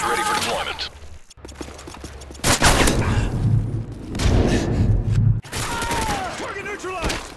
is ready for deployment. Target neutralized!